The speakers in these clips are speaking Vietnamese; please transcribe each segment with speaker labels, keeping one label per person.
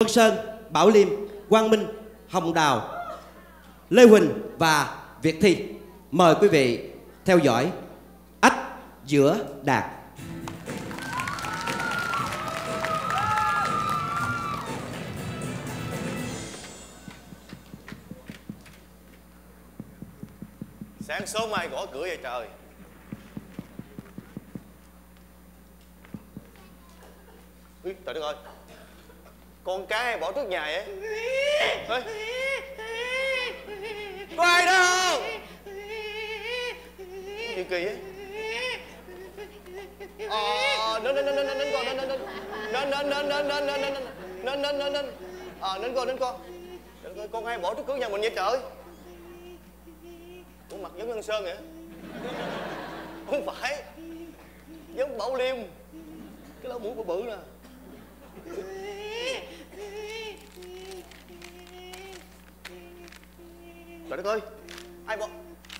Speaker 1: Vân Sơn, Bảo Liêm, Quang Minh, Hồng Đào, Lê Huỳnh và Việt Thi. Mời quý vị theo dõi ách giữa đạt.
Speaker 2: sáng sớm mai gõ cửa vậy trời Úi, trời đất ơi con cá bỏ trước nhà vậy Ê, có ai đó không gì kỳ vậy ờ nên nên nên nên nên con nên nên nên nên nên nên nên nên nên nên nên nên nên ờ nên con nên con đất ơi, con hay bỏ trước cửa nhà mình vậy trời Ủa mặt giống Nhân Sơn vậy Không phải Giống Bảo Liêm Cái lỗ mũi bự bự nè trời đất ơi ai bộ,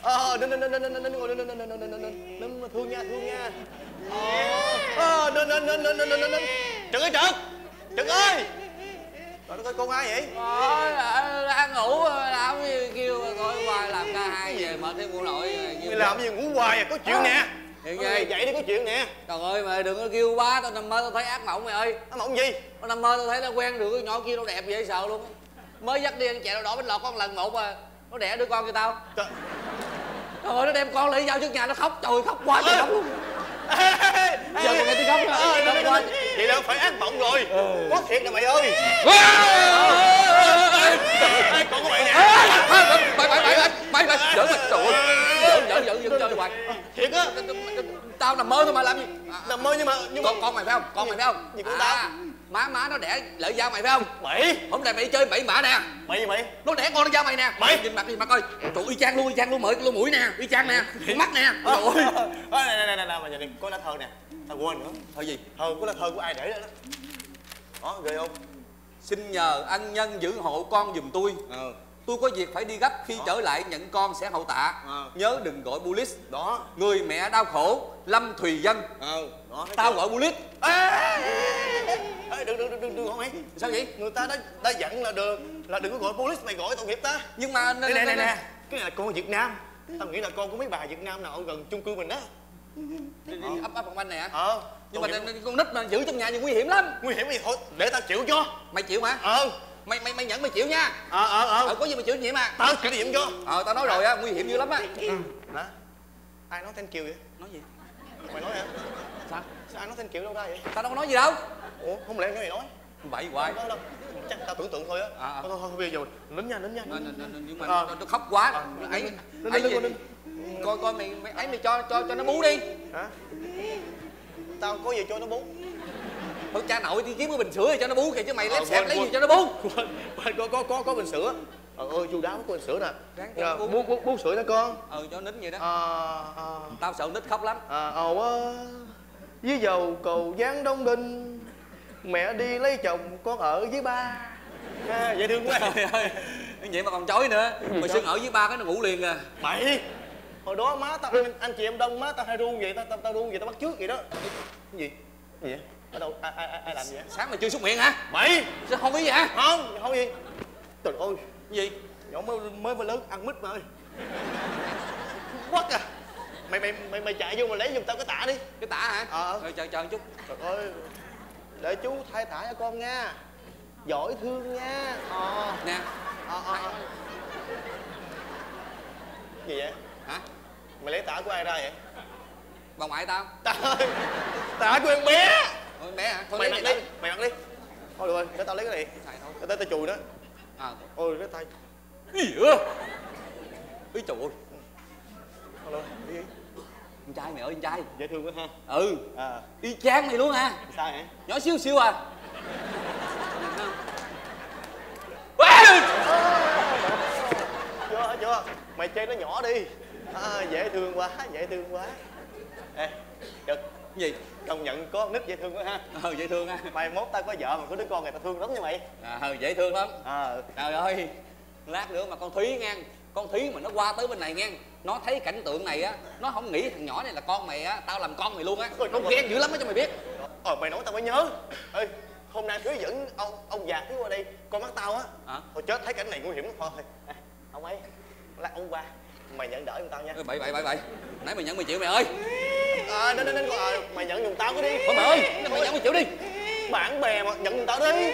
Speaker 2: ờ nên nên nên nên nên nên ngồi nên nên nên nên nên nên mà thương nha thương nha ờ nên nên nên nên nên nên nên trần ơi trần trần ơi trời đất ơi con ai vậy
Speaker 3: đang ngủ làm gì kêu gọi hoài làm ca hai về mệt thêm ngủ nội
Speaker 2: mày làm gì ngủ hoài à có chuyện nè
Speaker 3: Chuyện gì?
Speaker 2: Dậy đi có chuyện nè
Speaker 3: Trời ơi mày đừng có kêu ba tao nằm mơ tao thấy ác mộng mày ơi
Speaker 2: Ác mộng gì?
Speaker 3: Tao nằm mơ tao thấy tao quen được cái nhỏ kia nó đẹp vậy sợ luôn Mới dắt đi anh chạy đâu đỏ bánh lọt có một lần một à nó đẻ đứa con cho tao
Speaker 2: Trời
Speaker 3: ơi nó đem con lại giao trước nhà nó khóc trời khóc quá trời khóc luôn Giờ còn nghe tiếng khóc nữa
Speaker 2: Ờ, vậy là phải ác mộng rồi có thiệt nè mày ơi còn có mày nè
Speaker 3: Mày mày mày mày mày giỡn mày trời ơi giỡn giỡn giỡn chơi hoài
Speaker 2: thiệt á
Speaker 3: Tao nằm mơ thôi mà làm gì À,
Speaker 2: nằm mơ nhưng mà nhưng mà
Speaker 3: con con mày phải không con mày phải không
Speaker 2: Gì của tao?
Speaker 3: Má má nó đẻ lợi giao mày phải không?
Speaker 2: Mày?
Speaker 3: Hôm nay mày chơi bậy bạ nè.
Speaker 2: Gì mày?
Speaker 3: Nó đẻ con nó giao mày nè.
Speaker 2: Mày!
Speaker 3: nhìn mặt nhìn mặt coi. Trời y chang luôn y chang luôn mở lỗ mũi nè y chang nè mắt nè. Trời ơi.
Speaker 2: Ơ, nè nè nè nè mà giờ này có lá thơ nè. Tao quên nữa.
Speaker 3: Thôi gì?
Speaker 2: Thơ có lá thơ của ai để đó đó. Đó ghê không?
Speaker 3: Xin nhờ ân nhân giữ hộ con giùm tôi.
Speaker 2: Ờ
Speaker 3: tôi có việc phải đi gấp khi trở lại nhận con sẽ hậu tạ.
Speaker 2: Ờ.
Speaker 3: nhớ đừng gọi police.
Speaker 2: Đó.
Speaker 3: Người mẹ đau khổ lâm thùy dân.
Speaker 2: Ờ đó.
Speaker 3: Tao gọi police.
Speaker 2: Ê, ê, đừng đừng đừng đừng đừng không mày
Speaker 3: sao vậy?
Speaker 2: Người ta đã đã dặn là đừng là đừng có gọi police mày gọi tội nghiệp ta.
Speaker 3: Nhưng mà
Speaker 2: nè nè nè Cái này là con Việt Nam. Tao nghĩ là con của mấy bà Việt Nam nào ở gần chung cư mình đó
Speaker 3: ấp ấp bằng anh nè
Speaker 2: Ờ
Speaker 3: nhưng mà con nít mà giữ trong nhà thì nguy hiểm lắm.
Speaker 2: Nguy hiểm gì thôi Để tao chịu cho.
Speaker 3: Mày chịu hả?
Speaker 2: Ờ
Speaker 3: mày mày mày nhận mày chịu nha.
Speaker 2: Ờ ờ
Speaker 3: ờ.
Speaker 2: Ờ
Speaker 3: có gì mày chịu nhiệm à
Speaker 2: Tao chịu nhiệm cho
Speaker 3: ờ tao nói rồi á nguy hiểm dữ lắm á.
Speaker 2: Hả? Ai nói thank you vậy?
Speaker 3: Nói gì?
Speaker 2: Mày nói hả?
Speaker 3: Sao?
Speaker 2: Sao ai nói thank you đâu ra vậy?
Speaker 3: Tao đâu có nói gì đâu.
Speaker 2: Ủa không lẽ cái mày nói?
Speaker 3: Bậy hoài.
Speaker 2: Không đâu Chắc tao tưởng tượng thôi á.
Speaker 3: À, à.
Speaker 2: Thôi thôi thôi bây giờ nín nha nín nha.
Speaker 3: Nên- nên- nên- nhưng mà
Speaker 2: Ờ.
Speaker 3: nó, nó khóc quá.
Speaker 2: Ờ.
Speaker 3: ấy. Ấy coi coi mày mày ấy mày cho cho cho nó bú đi.
Speaker 2: Hả? Tao có gì cho nó bú
Speaker 3: thôi cha nội đi kiếm cái bình sữa cho nó bú kìa chứ mày
Speaker 2: Ờ,
Speaker 3: lép xẹp
Speaker 2: quên,
Speaker 3: lấy gì cho nó bú?
Speaker 2: Có có có có bình sữa. Ờ ơi chu đáo có bình sữa nè. Ờ,
Speaker 3: nó bú.
Speaker 2: bú. bú sữa cho con.
Speaker 3: Ừ cho nít vậy đó.
Speaker 2: Ờ ờ
Speaker 3: tao sợ nít khóc lắm.
Speaker 2: À, ồ á. Dưới dầu cầu giáng đông đinh mẹ đi lấy chồng con ở với ba. À, dễ thương quá.
Speaker 3: Trời ơi vậy mà còn chối nữa. Hồi xưa ở với ba cái nó ngủ liền à.
Speaker 2: Mày hồi đó má tao anh, anh chị em đông má tao hay ru vậy tao tao, tao ru vậy tao bắt trước vậy đó. Cái gì? Cái gì vậy? Ở đâu? Ai ai ai, làm gì vậy?
Speaker 3: Sáng mày chưa xúc miệng hả?
Speaker 2: Mày!
Speaker 3: Sao không biết gì hả?
Speaker 2: Không không gì. Trời ơi.
Speaker 3: Gì?
Speaker 2: Nhỏ mới mới mới lớn ăn mít mà ơi. Quất à. Mày mày mày mày chạy vô mà lấy giùm tao cái tả đi.
Speaker 3: Cái tả hả?
Speaker 2: Ờ.
Speaker 3: rồi chờ chờ một chút.
Speaker 2: Trời ơi. Để chú thay tả cho con nha. Giỏi thương nha. Ờ.
Speaker 3: Nè.
Speaker 2: Ờ ờ ờ. Gì vậy?
Speaker 3: hả?
Speaker 2: Mày lấy tả của ai ra vậy?
Speaker 3: bà ngoại tao.
Speaker 2: Tả ơi. Tả của em bé
Speaker 3: bé hả thôi
Speaker 2: Mày
Speaker 3: lấy
Speaker 2: mặc
Speaker 3: đi
Speaker 2: Mày mặc đi. Thôi được rồi Để tao lấy cái này. Để tao tao chùi nó.
Speaker 3: À
Speaker 2: Ôi lấy tay.
Speaker 3: Ơ ý trời ơi.
Speaker 2: Được Đi đi
Speaker 3: con trai mày ơi con trai.
Speaker 2: Dễ thương quá ha.
Speaker 3: Ừ.
Speaker 2: À.
Speaker 3: Y chang mày luôn hả?
Speaker 2: Sao hả?
Speaker 3: nhỏ xíu xíu à.
Speaker 2: Chưa chưa Mày chơi nó nhỏ đi. À, Dễ thương quá Dễ thương quá. Ê Được.
Speaker 3: Gì
Speaker 2: Công nhận có nít dễ thương quá ha.
Speaker 3: Ờ dễ thương á.
Speaker 2: Mai mốt tao có vợ mà có đứa con người ta thương lắm nha mày.
Speaker 3: À, ờ, dễ thương lắm.
Speaker 2: À,
Speaker 3: trời ơi lát nữa mà con thúy ngang con thúy mà nó qua tới bên này ngang nó thấy cảnh tượng này á nó không nghĩ thằng nhỏ này là con mày á tao làm con mày luôn á. Nó ghen dữ lắm á cho mày biết.
Speaker 2: Ờ mày nói tao mới nhớ. Ê hôm nay thúy dẫn ông ông già thúy qua đây con mắt tao á.
Speaker 3: Hả?
Speaker 2: thôi chết thấy cảnh này nguy hiểm. Thôi à, ông ấy là ông ba mày nhận đỡ giùm tao nha.
Speaker 3: Bậy bậy bậy bậy. Nãy mày nhận mày chịu mày ơi
Speaker 2: à đến đến đến à, mày nhận giùm tao cái đi.
Speaker 3: Thôi mày ơi mày nhận mày chịu đi.
Speaker 2: Bạn bè mà nhận giùm tao đi.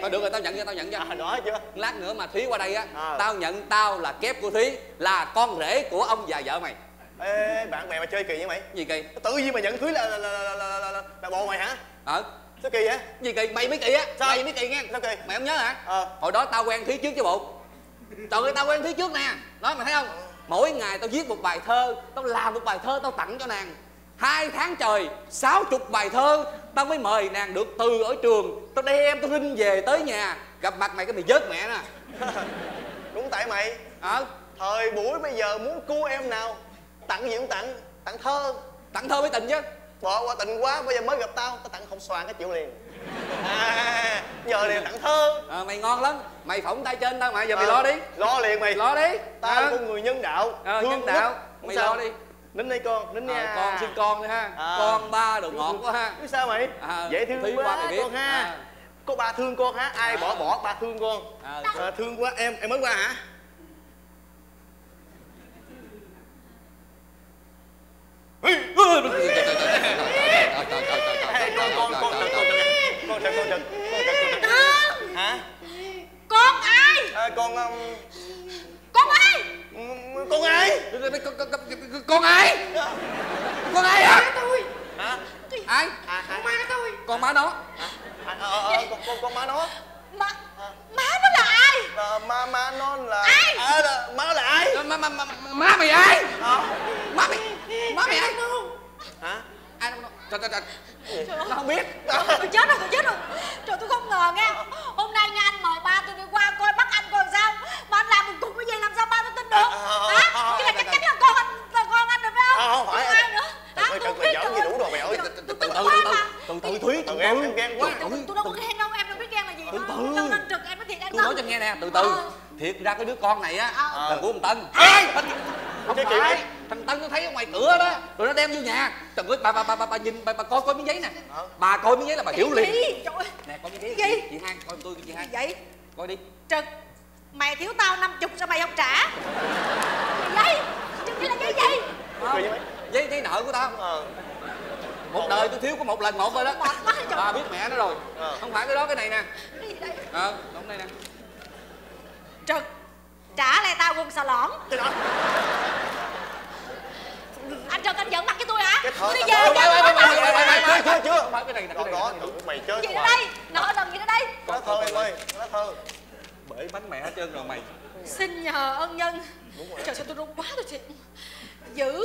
Speaker 3: Thôi được rồi tao nhận cho tao nhận cho.
Speaker 2: À đó chưa?
Speaker 3: Lát nữa mà thúy qua đây á
Speaker 2: À.
Speaker 3: tao nhận tao là kép của thúy là con rể của ông già vợ mày.
Speaker 2: Ê bạn bè mà chơi kỳ với mày?
Speaker 3: Gì kỳ?
Speaker 2: Tự nhiên mày nhận thúy là là là là, là, là, là, là bồ mày hả?
Speaker 3: Ờ.
Speaker 2: Sao kỳ vậy?
Speaker 3: Gì kỳ? Mày mới kỳ á.
Speaker 2: Sao?
Speaker 3: mày mới kỳ nghe.
Speaker 2: Sao kỳ?
Speaker 3: Mày không nhớ hả?
Speaker 2: Ờ.
Speaker 3: hồi đó tao quen thúy trước chứ bộ. Trời ơi tao quen thúy trước nè. Nói mày thấy không? Mỗi ngày tao viết một bài thơ tao làm một bài thơ tao tặng cho nàng hai tháng trời sáu chục bài thơ tao mới mời nàng được từ ở trường. Tao đem tao rinh về tới nhà gặp mặt mày cái mày vớt mẹ nè.
Speaker 2: Đúng tại mày.
Speaker 3: Ờ?
Speaker 2: Thời buổi bây giờ muốn cua em nào? Tặng gì cũng tặng tặng thơ.
Speaker 3: Tặng thơ mới tình chứ.
Speaker 2: Bỏ qua tình quá bây giờ mới gặp tao tao tặng không xoàn cái chịu liền. À, giờ liền tặng thơ.
Speaker 3: Ờ, mày ngon lắm. Mày phỏng tay trên tao mà giờ mày
Speaker 2: Ờ,
Speaker 3: lo đi.
Speaker 2: lo liền mày.
Speaker 3: Lo đi.
Speaker 2: Tao
Speaker 3: Ờ.
Speaker 2: là con người nhân đạo
Speaker 3: Ờ,
Speaker 2: thương
Speaker 3: nhân đạo. Mày
Speaker 2: sao.
Speaker 3: lo đi.
Speaker 2: Nín đây con nín
Speaker 3: Ờ,
Speaker 2: nha
Speaker 3: con xin con đi ha
Speaker 2: À.
Speaker 3: con ba đồ ngọt quá ha
Speaker 2: biết sao mày
Speaker 3: À,
Speaker 2: dễ thương quá
Speaker 3: biết.
Speaker 2: con ha
Speaker 3: À.
Speaker 2: có ba thương con hả ai
Speaker 3: À.
Speaker 2: bỏ bỏ ba thương con
Speaker 3: À,
Speaker 2: à, thương quá em em mới qua hả con con con con con con con con con hả
Speaker 4: con ai
Speaker 2: à, con um,
Speaker 4: con ai
Speaker 2: con ai
Speaker 3: con, con, con, con ai con ai hả?
Speaker 4: Tôi
Speaker 2: hả
Speaker 3: ai?
Speaker 2: À,
Speaker 4: má tôi.
Speaker 3: Con má nó.
Speaker 2: À, ờ, ờ, con con con má nó.
Speaker 4: Má má nó là ai?
Speaker 2: Ờ, má má nó là
Speaker 4: Ai?
Speaker 2: má nó là ai?
Speaker 3: Má, má, má, má mày ai? Má mày má mày ai?
Speaker 2: Hả?
Speaker 3: Ai đâu trời trời trời. Nó không biết.
Speaker 4: Tôi chết rồi tôi chết rồi. Trời tôi không ngờ nghe. Hôm nay nha anh mời ba tôi đi qua coi mà anh làm một cục cái gì làm sao ba tôi tin được?
Speaker 2: Ờ,
Speaker 4: hả?
Speaker 2: ờ,
Speaker 4: cái này
Speaker 2: ờ,
Speaker 4: chắc chắn là con anh là con anh rồi phải không?
Speaker 2: Ờ, không phải.
Speaker 4: ai nữa.
Speaker 2: Trời ơi,
Speaker 4: tôi
Speaker 2: mày giỡn gì đủ rồi mày ơi.
Speaker 4: tôi
Speaker 3: từ từ từ từ từ từ thúy từ
Speaker 2: Từ em
Speaker 3: từ
Speaker 2: ghen quá.
Speaker 4: Tôi đâu có ghen đâu em đâu biết ghen là gì.
Speaker 3: Từ từ.
Speaker 4: đâu nên trực em nói thiệt em
Speaker 3: tôi nói cho nghe nè từ từ.
Speaker 4: Ờ.
Speaker 3: thiệt ra cái đứa con này á
Speaker 4: Ờ.
Speaker 3: là của ông tân. Không
Speaker 2: Cái
Speaker 3: phải. Thằng tân nó thấy ở ngoài cửa đó rồi nó đem vô nhà. Trời ơi bà bà bà bà, bà nhìn bà, bà coi coi miếng giấy nè.
Speaker 2: Ờ.
Speaker 3: bà coi miếng giấy là bà hiểu liền.
Speaker 4: trời ơi.
Speaker 3: Nè coi miếng giấy.
Speaker 4: Gì?
Speaker 3: chị hai coi tôi chị hai.
Speaker 4: Vậy?
Speaker 3: Coi đi.
Speaker 4: Trực mày thiếu tao năm chục sao mày không trả giấy trực chỉ là giấy gì
Speaker 2: mày
Speaker 3: giấy giấy nợ của tao
Speaker 2: ờ
Speaker 3: một đời tôi thiếu có một lần một thôi đó bà biết mẹ nó rồi
Speaker 2: Ờ.
Speaker 3: không phải cái đó cái này nè
Speaker 4: cái gì đây
Speaker 3: ờ đúng đây nè
Speaker 4: trực trả lại tao quần xà lõn
Speaker 2: đó
Speaker 4: anh trực anh giận mặt với tôi hả
Speaker 2: cái
Speaker 4: tôi đi về
Speaker 2: ê, chưa chưa
Speaker 3: không phải cái này nè
Speaker 2: đó
Speaker 3: cái
Speaker 2: đó
Speaker 3: này
Speaker 2: tự mày chơi
Speaker 4: gì
Speaker 2: không à.
Speaker 4: đây nợ nần gì nữa đây
Speaker 2: lá thơ em ơi lá thơ
Speaker 3: bể bánh mẹ hết trơn rồi mày.
Speaker 4: Xin nhờ ân nhân. Trời sao tôi run quá rồi chị? Giữ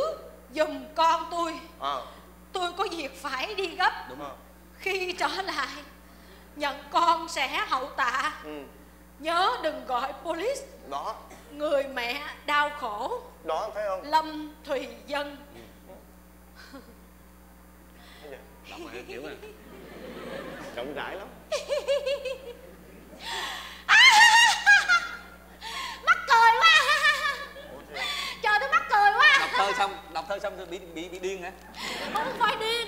Speaker 4: giùm con tôi.
Speaker 2: Ờ
Speaker 4: tôi có việc phải đi gấp.
Speaker 2: Đúng rồi.
Speaker 4: Khi trở lại nhận con sẽ hậu tạ.
Speaker 2: Ừ.
Speaker 4: Nhớ đừng gọi police.
Speaker 2: Đó.
Speaker 4: Người mẹ đau khổ.
Speaker 2: Đó thấy không?
Speaker 4: Lâm thùy dân.
Speaker 2: Gì?
Speaker 3: đọc mà hiểu nè
Speaker 2: rộng rãi lắm
Speaker 4: mắc cười quá trời tôi mắc cười quá
Speaker 3: đọc thơ xong đọc thơ xong tôi bị bị bị điên hả?
Speaker 4: Không phải điên.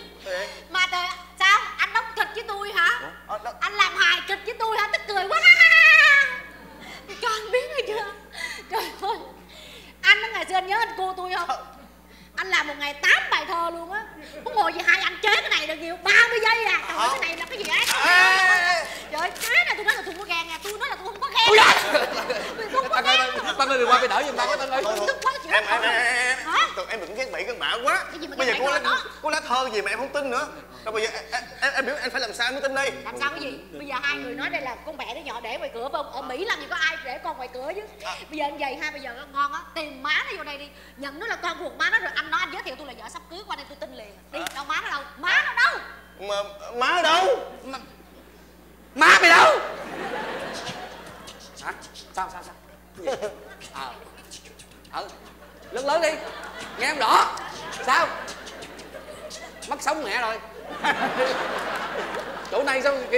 Speaker 4: Mà trời sao? Anh đóng kịch với tôi hả?
Speaker 2: Ờ, đó.
Speaker 4: anh làm hài kịch với tôi hả? Tức cười quá. Cho anh biết rồi chưa? Trời ơi. Anh á ngày xưa anh nhớ anh cô tôi không? Anh làm một ngày tám bài thơ luôn á. Có ngồi gì hai anh chế cái này được nhiều? 30 giây à. Trời ơi cái này là cái gì ấy trời ơi cái này tôi nói là tôi có ghen nha. Tôi nói là tôi không
Speaker 3: Ôi dạ!
Speaker 4: tôi không có
Speaker 3: Tân ơi,
Speaker 4: ghen
Speaker 3: Tân ơi đừng qua phải đỡ giùm tao cái Tân ơi
Speaker 4: tức quá chịu
Speaker 2: em em em em.
Speaker 4: Hả?
Speaker 2: Tụi em đừng ghét bậy ghét bạ quá. Bây giờ có lá có lá thơ gì mà em không tin nữa. Rồi bây giờ em, em, em biểu anh phải làm sao em mới tin đây?
Speaker 4: Làm sao cái gì? Bây giờ hai người nói đây là con mẹ đứa nhỏ để ngoài cửa phải không? Ở mỹ làm gì có ai để con ngoài cửa chứ? Bây giờ anh vậy hai bây giờ nó ngon á tìm má nó vô đây đi. Nhận nó là con ruột má nó rồi anh nói anh giới thiệu tôi là vợ sắp cưới qua đây tôi tin liền. Đi đâu má nó đâu? Má nó đâu?
Speaker 2: Mà má ở đâu?
Speaker 3: Má, má mày đâu hả sao sao sao ờ ờ lớn lớn đi nghe không rõ sao mất sống mẹ rồi chỗ này sao kỳ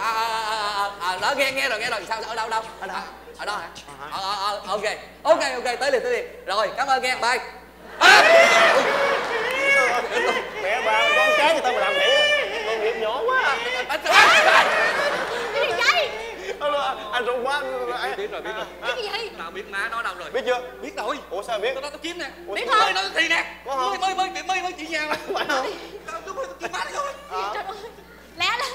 Speaker 3: à, à, à, à, đó nghe nghe rồi nghe rồi sao ở đâu đâu ở đâu ở đó hả ờ ờ ờ ok ok ok tới liền tới liền rồi cảm ơn nghe bye à,
Speaker 2: mẹ bà con cái người ta mà làm vậy con nghĩ em nhỏ quá
Speaker 3: Anh
Speaker 4: cái gì vậy
Speaker 2: Alo, anh run quá. Anh
Speaker 3: biết rồi biết rồi.
Speaker 4: Cái gì vậy?
Speaker 3: Tao biết má nó đâu rồi?
Speaker 2: Biết chưa?
Speaker 3: Biết rồi.
Speaker 2: Ủa sao biết?
Speaker 3: Tao nói tao kiếm nè.
Speaker 2: Ủa,
Speaker 3: biết rồi nói thì nè.
Speaker 2: Có không?
Speaker 3: mới mới mới mới mới chị nhà
Speaker 2: phải không?
Speaker 3: Tao đúng rồi tao kiếm má nó rồi
Speaker 4: trời ơi lẽ lên.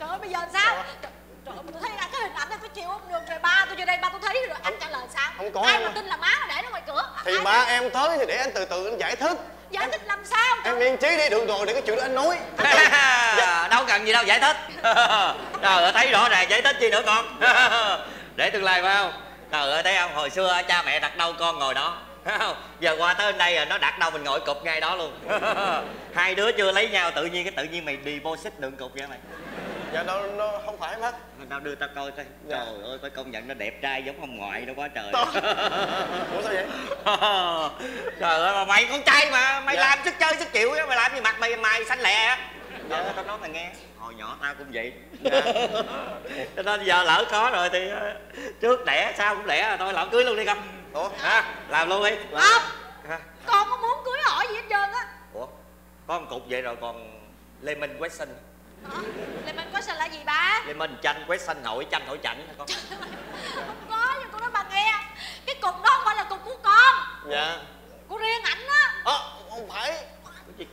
Speaker 4: Trời ơi bây giờ sao? Trời, trời ơi tôi thấy anh cái hình ảnh này tôi chịu không được rồi. Ba tôi vô đây ba tôi thấy rồi. Anh trả lời sao?
Speaker 2: không có
Speaker 4: ai mà
Speaker 2: ơi.
Speaker 4: tin là má nó để nó ngoài cửa?
Speaker 2: Thì ba em tới thì để anh từ từ anh giải thích
Speaker 4: giải thích làm sao?
Speaker 2: Em yên trí đi được rồi để cái chuyện đó anh nói.
Speaker 5: Đâu cần gì đâu giải thích. Trời ơi thấy rõ ràng giải thích chi nữa con. Để tương lai phải không? Trời ơi thấy không? Hồi xưa cha mẹ đặt đâu con ngồi đó. Giờ qua tới đây rồi nó đặt đâu mình ngồi cụp ngay đó luôn. Hai đứa chưa lấy nhau tự nhiên cái tự nhiên mày deposit đường cục vậy mày
Speaker 2: dạ đâu nó không phải bác
Speaker 5: tao đưa tao coi coi.
Speaker 2: Dạ.
Speaker 5: trời ơi phải công nhận nó đẹp trai giống ông ngoại đó quá trời.
Speaker 2: Ủa sao vậy?
Speaker 5: Trời ơi mà mày con trai mà mày
Speaker 2: Dạ.
Speaker 5: làm sức chơi sức chịu á mày làm gì mặt mày mày xanh lẹ á. Dạ. tao nói mày nghe hồi nhỏ tao cũng vậy. Cho nên giờ lỡ có rồi thì ờ, trước đẻ sau cũng đẻ thôi làm cưới luôn đi con.
Speaker 2: Ủa?
Speaker 5: Ha làm luôn đi.
Speaker 4: Không
Speaker 5: Ha.
Speaker 4: con có muốn cưới hỏi gì hết trơn á.
Speaker 5: Ủa? Có một cục vậy rồi còn lemon question
Speaker 4: Hả? Là mình có sao là gì ba?
Speaker 5: Lemon chanh question hỏi chanh hỏi chảnh hả con?
Speaker 4: Không có nhưng con nói bà nghe. Cái cục đó không phải là cục của con.
Speaker 2: Dạ.
Speaker 4: Của riêng ảnh á.
Speaker 2: Ơ không phải.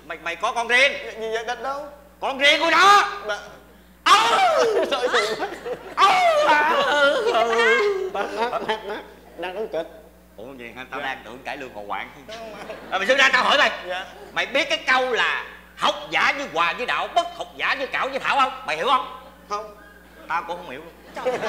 Speaker 5: Mày mày có con riêng.
Speaker 2: Gì vậy đất đâu?
Speaker 5: Con riêng của nó.
Speaker 2: Bà.
Speaker 5: Âu!
Speaker 2: trời ơi. Bác bác đang đóng kịch
Speaker 5: ủa gì hả? Tao đang tưởng cải lương còn quạng à, mày xưa ra tao hỏi mày.
Speaker 2: Dạ.
Speaker 5: Mày biết cái câu là học giả với hòa với đạo bất học giả với cảo với thảo không? Mày hiểu không?
Speaker 2: Không.
Speaker 5: Tao cũng không hiểu
Speaker 4: Trời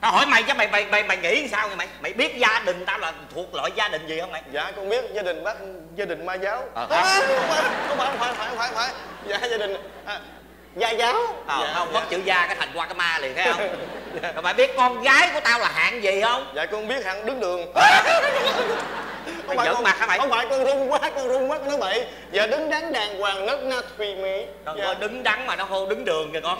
Speaker 5: tao hỏi mày chứ mày mày mày mày nghĩ sao vậy mày? Mày biết gia đình tao là thuộc loại gia đình gì không mày?
Speaker 2: Dạ con biết gia đình bác gia đình ma giáo. À, phải không phải không phải không phải không phải, không phải. dạ gia đình à, gia giáo
Speaker 5: ờ
Speaker 2: dạ,
Speaker 5: không
Speaker 2: dạ.
Speaker 5: mất chữ gia cái thành qua cái ma liền thấy không? Rồi mày biết con gái của tao là hạng gì không?
Speaker 2: Dạ con biết hẳn đứng đường.
Speaker 5: Mày
Speaker 2: phải con-
Speaker 5: mặt hả mày?
Speaker 2: không phải con run quá con run quá con nói bậy dạ đứng đắn đàng hoàng nấc na thùy mỹ
Speaker 5: Trời
Speaker 2: dạ.
Speaker 5: ơi đứng đắn mà nó hô đứng đường kìa con.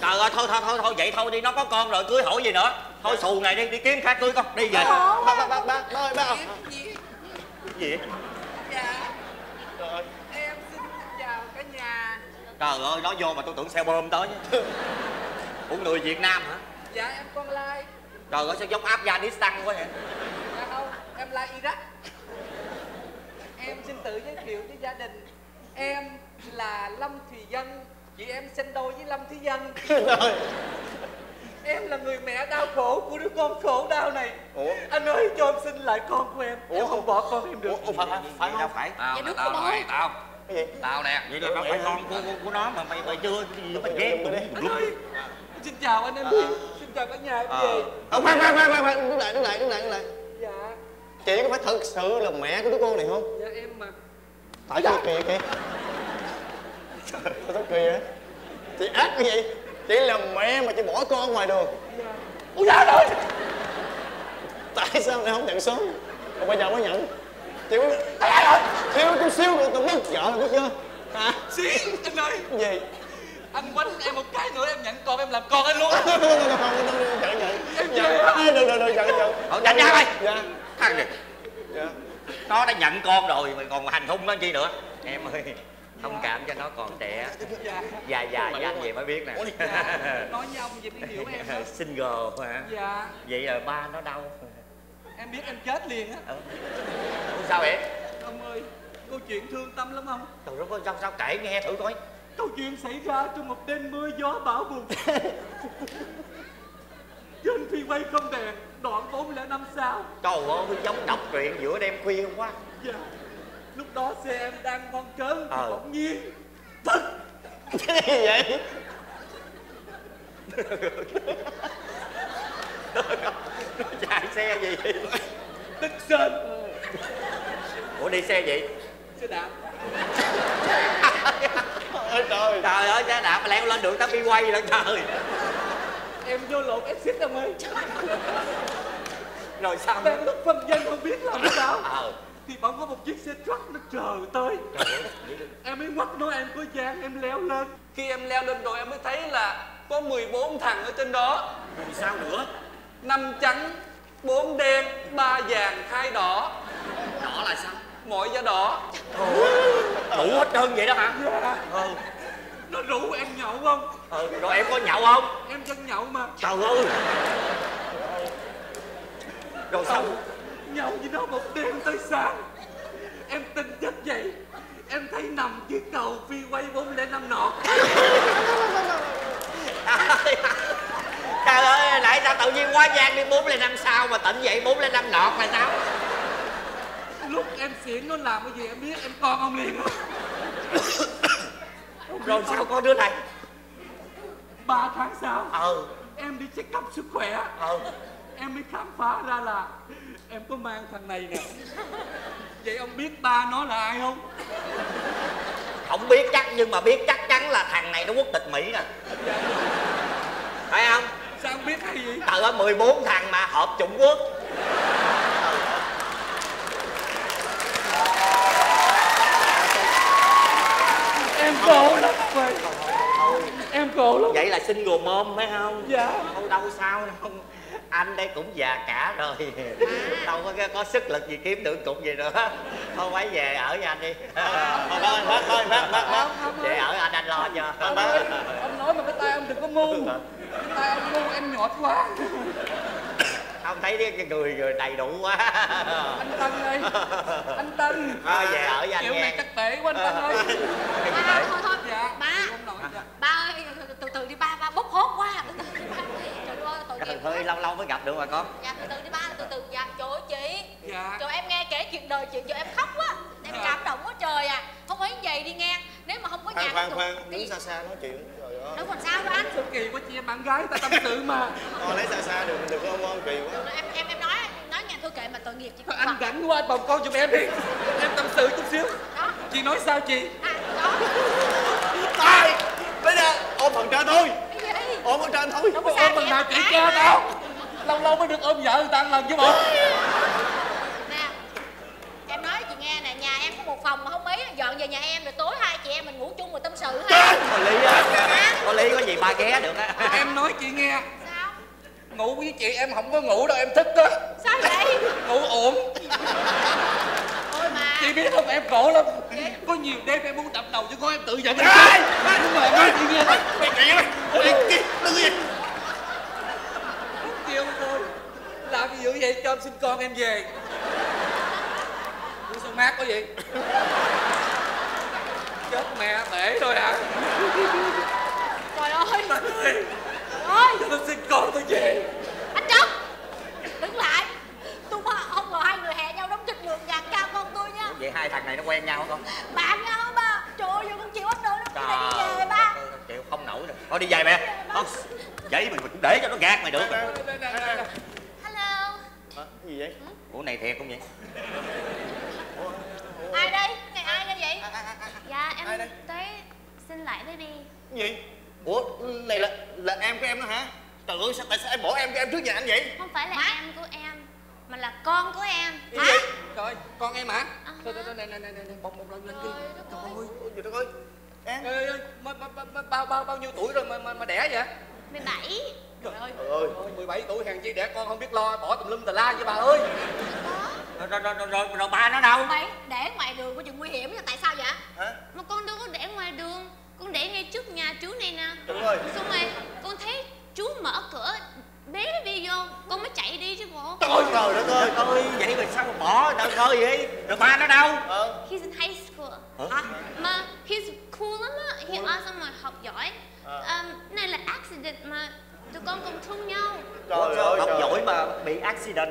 Speaker 5: Trời ơi thôi thôi thôi thôi vậy thôi đi nó có con rồi cưới hỏi gì nữa. Thôi xù này đi đi kiếm khác cưới con đi về.
Speaker 2: Bác bác bác bác ơi.
Speaker 5: Cái gì? vậy?
Speaker 2: Trời ơi
Speaker 5: nó vô mà tôi tưởng xe bơm tới chứ Ủa người Việt Nam hả?
Speaker 3: dạ em con lai.
Speaker 5: Trời ơi sao giống Afghanistan quá vậy?
Speaker 3: Dạ không em lai iraq. Em xin tự giới thiệu với gia đình. Em là lâm thùy dân. Chị em sinh đôi với lâm thúy dân.
Speaker 2: Trời.
Speaker 3: em là người mẹ đau khổ của đứa con khổ đau này.
Speaker 2: Ủa?
Speaker 3: Anh ơi cho em xin lại con của em.
Speaker 2: Ủa,
Speaker 3: em không bỏ con em được.
Speaker 2: Ủa, ủa phải phải phải
Speaker 5: phải
Speaker 4: Dạ, rồi.
Speaker 3: rồi tao
Speaker 2: cái gì?
Speaker 5: Tao nè. Vậy là phải con của, của, của nó mà mày mày chưa cái gì mà ghen
Speaker 3: anh ơi xin chào anh em đi. Xin chào cả nhà em
Speaker 5: Ờ.
Speaker 3: về
Speaker 2: không phải phải phải phải phải đứng lại đứng lại đứng lại đứng lại.
Speaker 3: Dạ.
Speaker 2: Chị có phải thật sự là mẹ của đứa con này không?
Speaker 3: Dạ em mà.
Speaker 2: Tại sao kỳ kìa? Sao sao kỳ vậy chị ác cái gì chị là mẹ mà chị bỏ con ngoài đường.
Speaker 3: Dạ. Rồi
Speaker 2: tại sao lại không nhận sớm còn bây giờ mới nhận chị có thiếu chút xíu nữa tôi mất vợ rồi biết chưa hả?
Speaker 3: Xí anh ơi.
Speaker 2: Cái gì?
Speaker 3: Anh quánh em một cái nữa em nhận con em làm con anh luôn.
Speaker 2: Không không không không không giận giận giận đừng đừng đừng giận giận
Speaker 5: Thôi tránh ra mày
Speaker 2: dạ
Speaker 5: Thằng này.
Speaker 2: Dạ.
Speaker 5: Nó đã nhận con rồi mày còn hành hung nó chi nữa? Em ơi thông cảm cho nó còn trẻ.
Speaker 3: Dạ.
Speaker 5: Dài dài danh gì mới biết nè.
Speaker 3: Nói với ông vậy mới hiểu em đó
Speaker 5: Single hả?
Speaker 3: Dạ.
Speaker 5: Vậy là ba nó đâu
Speaker 3: em biết em chết liền á.
Speaker 5: Ờ. Sao vậy?
Speaker 3: Ông ơi câu chuyện thương tâm lắm không?
Speaker 5: Trời đất ơi sao sao kể nghe thử coi.
Speaker 3: Câu chuyện xảy ra trong một đêm mưa gió bão bùng. Trên phi quay không đèn đoạn 405 sao.
Speaker 5: Trời ơi giống đọc truyện giữa đêm khuya quá.
Speaker 3: Dạ. Lúc đó xe em đang ngon thì
Speaker 5: Ờ.
Speaker 3: bỗng nhiên
Speaker 2: cái gì vậy?
Speaker 5: Chạy xe gì
Speaker 3: tức sên
Speaker 5: Ủa đi xe gì
Speaker 3: xe đạp.
Speaker 2: Trời.
Speaker 5: Trời ơi xe đạp mà leo lên đường tao đi quay lên trời.
Speaker 3: Em vô lộn exit ông ơi
Speaker 5: Rồi sao?
Speaker 3: Đang lúc phân dân không biết làm sao.
Speaker 5: Ờ.
Speaker 3: Thì bỗng có một chiếc xe truck nó chờ tới. Em mới ngoắt nói em có gian em leo lên. Khi em leo lên rồi em mới thấy là có 14 thằng ở trên đó.
Speaker 5: Rồi sao nữa?
Speaker 3: Năm trắng bốn đen ba vàng hai đỏ.
Speaker 5: Đỏ là sao?
Speaker 3: Mọi da đỏ.
Speaker 5: Đủ hết trơn vậy đó hả?
Speaker 3: Dạ.
Speaker 5: Ừ.
Speaker 3: Nó rủ em nhậu không?
Speaker 5: Ừ, rồi em có nhậu không?
Speaker 3: Em chân nhậu mà.
Speaker 5: Trời ơi. Rồi sao?
Speaker 3: Nhậu với nó một đêm tới sáng. Em tin giấc vậy em thấy nằm dưới cầu phi quay bốn lẻ năm nọt
Speaker 5: trời ơi nãy sao tự nhiên quá giang đi bốn lên năm sau mà tỉnh dậy bốn lên năm nọt là sao?
Speaker 3: Lúc em xỉn nó làm cái gì em biết em con ông liền.
Speaker 5: Rồi sao có đứa này?
Speaker 3: Ba tháng sau
Speaker 5: ừ.
Speaker 3: em đi check up sức khỏe.
Speaker 5: Ừ.
Speaker 3: Em mới khám phá ra là em có mang thằng này nè. Vậy ông biết ba nó là ai không?
Speaker 5: Không biết chắc nhưng mà biết chắc chắn là thằng này nó quốc tịch mỹ nè phải không
Speaker 3: sao ông
Speaker 5: ơi 14 thằng mà họp Trung Quốc.
Speaker 3: Em khổ lắm vậy em khổ lắm.
Speaker 5: Vậy là single mom phải không?
Speaker 3: Dạ.
Speaker 5: Không đâu sao đâu. Anh đây cũng già cả rồi. Đâu có có sức lực gì kiếm được cục gì nữa. Thôi mấy về ở với anh đi. Thôi thôi bác thôi bác bác về ở anh anh lo cho.
Speaker 3: Ông nói mà cái tay ông đừng có ngu tay ông ngu em nhọt quá.
Speaker 5: Không thấy cái người người đầy đủ quá.
Speaker 3: Anh tân ơi. Anh tân.
Speaker 5: Thôi về ở với anh
Speaker 3: kiểu này
Speaker 5: nghe
Speaker 3: chắc tệ quá anh tân ơi.
Speaker 4: Ba thôi thôi.
Speaker 3: Dạ
Speaker 4: ba.
Speaker 3: dạ.
Speaker 4: Ba ơi từ từ đi ba ba bốc hốt quá. Từ từ đi ba trời ơi tội nghiệp quá.
Speaker 5: hơi lâu lâu mới gặp được mà con.
Speaker 4: Dạ từ từ đi ba từ từ. Dạ trời ơi chị.
Speaker 3: Dạ.
Speaker 4: Trời em nghe kể chuyện đời chị cho em khóc quá. Em cảm động quá trời à. Không ấy vậy đi nghe. Nếu mà không có nhà
Speaker 2: khoan khoan. khoan đứng xa xa nói chuyện
Speaker 4: đâu còn sao đâu anh
Speaker 3: sao kỳ quá chị em bạn gái ta tâm sự mà.
Speaker 2: Con lấy xa xa đừng có ôm ôm kỳ quá.
Speaker 4: Em em em nói nói nghe tôi kệ mà tội nghiệp chị
Speaker 3: anh rảnh quá anh bồng con giùm em đi. Em tâm sự chút xíu.
Speaker 4: Đó.
Speaker 3: Chị nói sao chị?
Speaker 4: À đó.
Speaker 2: Tay bây giờ ôm phần trên thôi.
Speaker 4: Cái gì?
Speaker 2: Ôm phần trên thôi.
Speaker 4: Đâu có
Speaker 3: ôm
Speaker 4: chị
Speaker 3: nào chị cha tao? Lâu lâu mới được ôm vợ người ta một lần chứ bộ.
Speaker 4: Nè em nói chị nghe nè nhà em có một phòng mà không ý dọn về nhà em rồi tối hai chị em mình ngủ chung rồi tâm sự ha
Speaker 5: có lý có có gì ba ghé được á.
Speaker 3: Em nói chị nghe.
Speaker 4: Sao
Speaker 3: ngủ với chị em không có ngủ đâu em thức á.
Speaker 4: Sao vậy?
Speaker 3: Ngủ ổn.
Speaker 4: Thôi mà
Speaker 3: chị biết không em khổ lắm. Có nhiều đêm em muốn đập đầu cho con em tự giận em. Chết mà em nói chị nghe
Speaker 2: mày mày kìa đừng gì?
Speaker 3: Kêu thôi. Làm gì dữ vậy? Cho em xin con em về. Uống sông mát có gì chết mẹ bể thôi à
Speaker 4: trời ơi.
Speaker 3: Anh ơi.
Speaker 4: Trời ơi.
Speaker 3: Cho tôi xin con tôi về
Speaker 4: anh trấn đứng lại. Tôi mà không ngờ hai người hẹn nhau đóng kịch ngược nhạc cao con tôi nha.
Speaker 5: Vậy hai thằng này nó quen nhau không?
Speaker 4: Bạn nhau ba. Trời ơi con chịu hết nổi đâu phải đi về ba.
Speaker 5: chịu không nổi rồi. Thôi đi về mẹ. Thôi, giấy mày cũng để cho nó gạt mày được. Rồi.
Speaker 4: Hello.
Speaker 2: cái gì vậy?
Speaker 5: Ủa này thiệt không vậy?
Speaker 4: Ai đây? Này ai đây vậy?
Speaker 6: Dạ
Speaker 2: Ai
Speaker 6: em
Speaker 2: đây?
Speaker 6: tới xin lại baby
Speaker 2: gì ủa này là là em của em đó hả? Trời ơi sao tại sao em bỏ em của em trước nhà anh vậy?
Speaker 6: Không phải là em của em Mà là con của em.
Speaker 2: Cái gì
Speaker 3: Trời con em hả?
Speaker 6: À.
Speaker 3: Thôi, thôi, thôi, này, này, này, này, bông bông lên lên đi. Trời ơi.
Speaker 2: trời đất ơi. Em.
Speaker 3: Ê, ê, mà, mà, mà, mà, bao, bao, bao nhiêu tuổi rồi mà, mà, mà đẻ vậy?
Speaker 6: 17
Speaker 3: Trời ơi.
Speaker 2: trời ơi.
Speaker 3: Ôi, 17 tuổi hàng chi đẻ con không biết lo, bỏ tùm lum tà la với bà ơi.
Speaker 5: rồi rồi rồi rồi, rồi, rồi ba nó đâu?
Speaker 4: Mày để ngoài đường có chuyện nguy hiểm tại sao vậy?
Speaker 2: Hả?
Speaker 6: Mà con đâu có để ngoài đường Con để ngay trước nhà chú này nè.
Speaker 2: Trời ơi
Speaker 6: Xong rồi con thấy chú mở cửa bế baby vô Con mới chạy đi chứ bộ.
Speaker 2: Trời trời đất ơi.
Speaker 5: Trời ơi vậy mà sao mà bỏ đâu khơi vậy? Rồi ba nó đâu?
Speaker 2: Ờ.
Speaker 6: He's in high school.
Speaker 5: Hả?
Speaker 6: Mà he's cool lắm á. He ở xong rồi học giỏi.
Speaker 2: À.
Speaker 6: um, Này là accident mà Tụi con cùng thương nhau.
Speaker 2: Trời ơi
Speaker 5: học
Speaker 2: trời
Speaker 5: giỏi mà bị accident?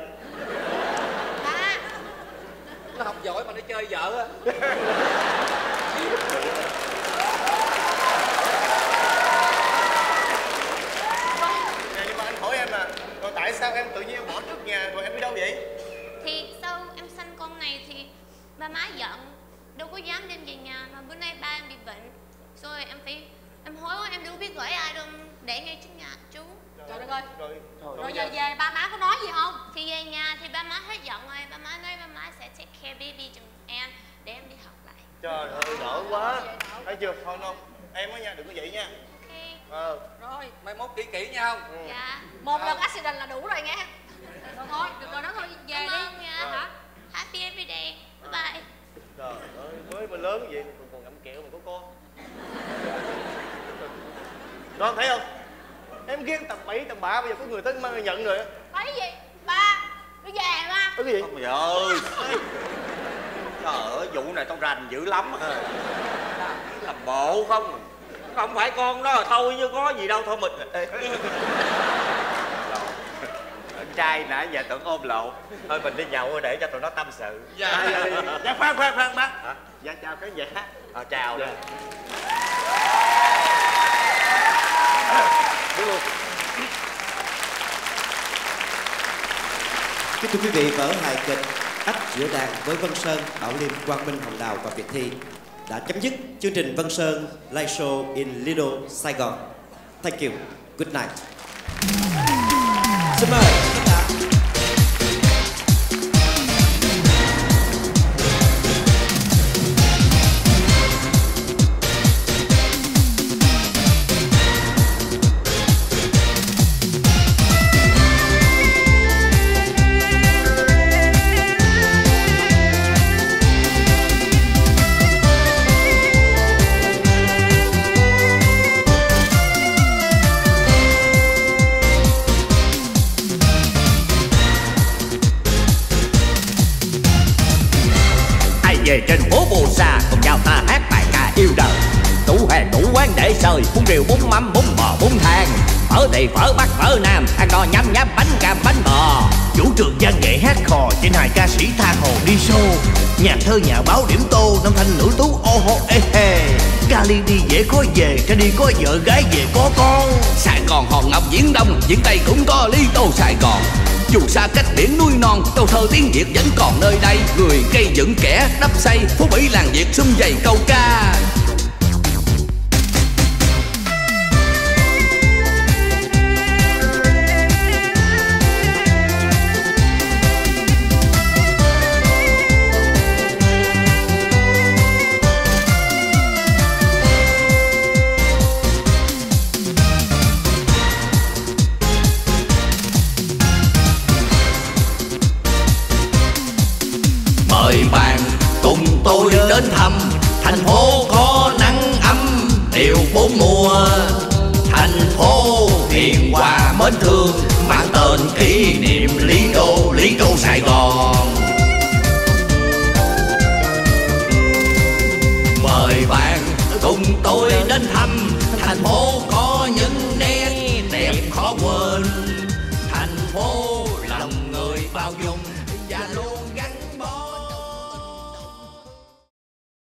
Speaker 4: Ba.
Speaker 3: Nó học giỏi mà nó chơi vợ á.
Speaker 2: nè nhưng mà anh hỏi em là rồi tại sao em tự nhiên em bỏ trước nhà rồi em đi đâu vậy?
Speaker 6: Thì sau em sanh con này thì ba má giận Đâu có dám đem về nhà mà bữa nay ba em bị bệnh. Rồi em phải em hối quá em đâu biết gửi ai đâu để ngay trước nhà chú.
Speaker 4: Trời đất ơi.
Speaker 2: Rồi
Speaker 4: rồi giờ về ba má có nói gì không?
Speaker 6: Thì về nhà thì ba má hết giận rồi Ba má nói ba má sẽ take care baby giùm em Để em đi học lại.
Speaker 2: Trời ơi đỡ quá. Thấy chưa thôi không em ở nhà đừng có vậy nha ờ.
Speaker 4: Rồi.
Speaker 3: Mai mốt kỹ kỹ nha không?
Speaker 6: Dạ.
Speaker 4: Một lần accident là đủ rồi nghe. Rồi thôi được rồi đó thôi về
Speaker 6: Cảm
Speaker 4: đi.
Speaker 6: ơn nha.
Speaker 2: Hả?
Speaker 6: Happy every day. Bye bye
Speaker 2: trời ơi mới mà lớn vậy mà còn ngậm kẹo mà có con. Đó thấy không? Em ghét tầm bậy tầm bạ bây giờ có người tới mang nhận rồi
Speaker 4: Thấy gì? Ba, nó về ba.
Speaker 2: Có cái gì?
Speaker 5: Trời ơi. Trời ơi vụ này tao rành dữ lắm. Làm bộ không Không phải con đó thôi chứ có gì đâu thôi mình. Con trai nãy giờ tưởng ôm lộn Thôi mình đi nhậu để cho tụi nó tâm sự.
Speaker 2: Dạ. Dạ dạ khoan khoan khoan bác.
Speaker 5: Hả?
Speaker 2: Dạ chào khán giả
Speaker 5: Ờ, chào.
Speaker 2: Dạ.
Speaker 5: đi
Speaker 2: Đúng luôn
Speaker 1: Kính thưa quý vị, vở hài kịch Ách giữa đàn với Vân Sơn, Bảo Liêm, Quang Minh, Hồng Đào và Việt Thi đã chấm dứt chương trình Vân Sơn Live Show in Lido, Sài Gòn. Thank you. Good night. Xin mời
Speaker 7: mắm bún bò bún thang. Phở thì phở bắc phở nam ăn no nhắm nháp bánh cam, bánh bò.
Speaker 8: Vũ trường văn nghệ hát khò, trên hai ca sĩ tha hồ đi show. Nhà thơ, nhà báo điểm tô, năm thanh nữ tú, ô hô, ê hê. Cali đi dễ có về ra đi có vợ, gái về có con.
Speaker 7: Sài Gòn hòn ngọc diễn đông, diễn tây cũng có lý tô Sài Gòn. Dù xa cách biển núi non câu thơ tiếng việt vẫn còn nơi đây. Người gây dựng kẻ đắp xây, phú mỹ làng việt xung dày câu ca.